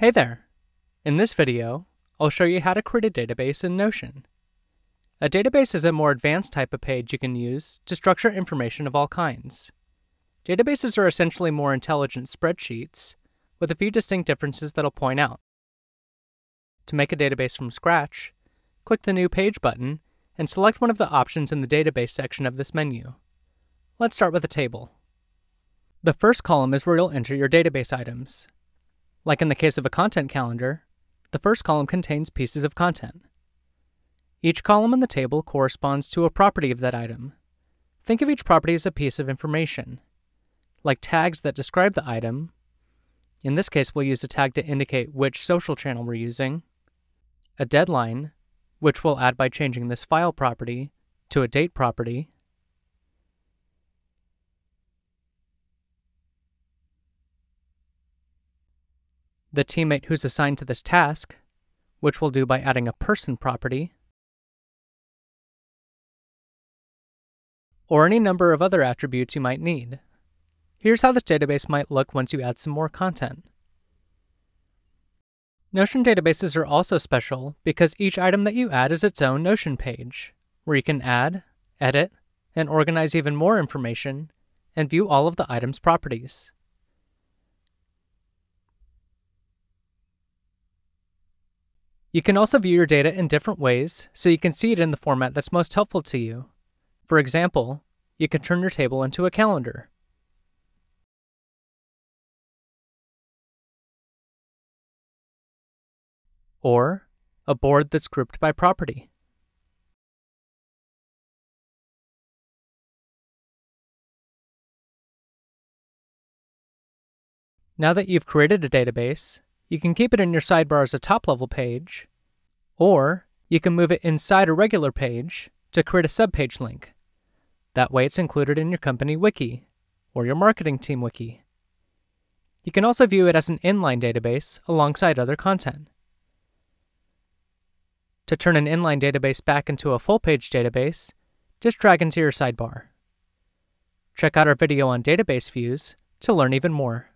Hey there! In this video, I'll show you how to create a database in Notion. A database is a more advanced type of page you can use to structure information of all kinds. Databases are essentially more intelligent spreadsheets, with a few distinct differences that I'll point out. To make a database from scratch, click the New Page button and select one of the options in the Database section of this menu. Let's start with a table. The first column is where you'll enter your database items. Like in the case of a content calendar, the first column contains pieces of content. Each column in the table corresponds to a property of that item. Think of each property as a piece of information, like tags that describe the item. In this case, we'll use a tag to indicate which social channel we're using, a deadline, which we'll add by changing this file property to a date property, the teammate who's assigned to this task, which we'll do by adding a person property, or any number of other attributes you might need. Here's how this database might look once you add some more content. Notion databases are also special because each item that you add is its own Notion page, where you can add, edit, and organize even more information, and view all of the item's properties. You can also view your data in different ways so you can see it in the format that's most helpful to you. For example, you can turn your table into a calendar. Or a board that's grouped by property. Now that you've created a database, you can keep it in your sidebar as a top level page, or you can move it inside a regular page to create a subpage link. That way it's included in your company wiki or your marketing team wiki. You can also view it as an inline database alongside other content. To turn an inline database back into a full page database, just drag into your sidebar. Check out our video on database views to learn even more.